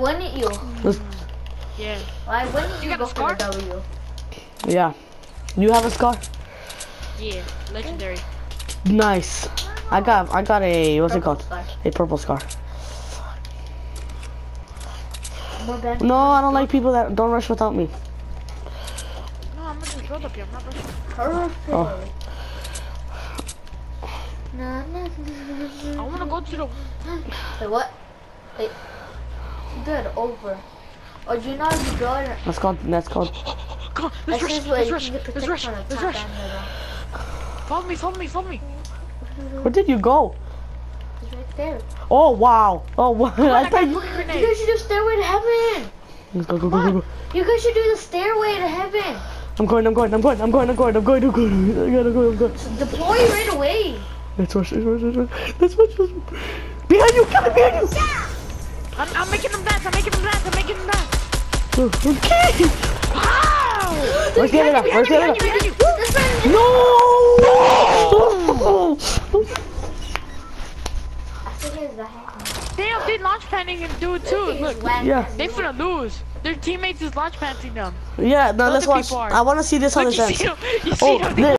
wouldn't you? Yeah. Why wouldn't you, You got go a for the scar? W? Yeah. You have a scar? Yeah. Legendary. Nice. I got I got a what's it called? scar. A purple scar. No, I don't like people that don't rush without me. No, I'm gonna just build up here. I'm not rushing. Perfect. Oh. Na, na, I wanna go to the. Wait, what? Wait. Good, over. Or do you know if you go in That's called that's called Come on, let's rush. where Let's rush. Let's rush. protection on the Let's rush. end Follow me. Follow me. Follow me. Where did you go? the- It's right there. Oh wow. Oh wow. I I thought you You guys should do Stairway to Heaven. Let's go, go, go, go, go. You guys should do the Stairway to Heaven. I'm going, I'm going, I'm going, I'm going, I'm going, I'm going, I'm going, I gotta go, I'm going. Deploy right away. Let's rush, let's rush, let's rush. Let's rush, let's rush. Behind you, coming behind you! I'm, I'm making them dance. I'm making them dance. I'm making them dance. Okay! Ow! Where's the other guy? Where's the other guy? Behind you. This man, No! I think he's the hand. Damn, they launch panning and do it too. He's Look, whack Yeah. as they well. finna lose. Their teammates is launch panting them. Yeah, no, let's Other watch. people are. I wanna see this on the you see sense. You see Oh, them. They Nick.